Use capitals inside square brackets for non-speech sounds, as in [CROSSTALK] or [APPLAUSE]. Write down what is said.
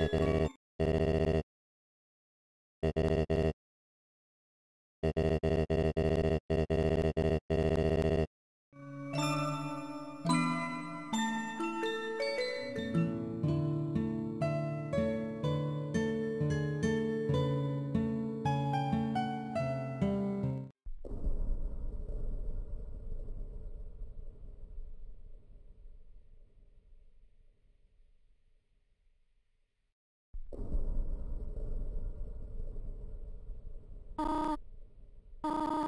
Uh... [LAUGHS] Oh.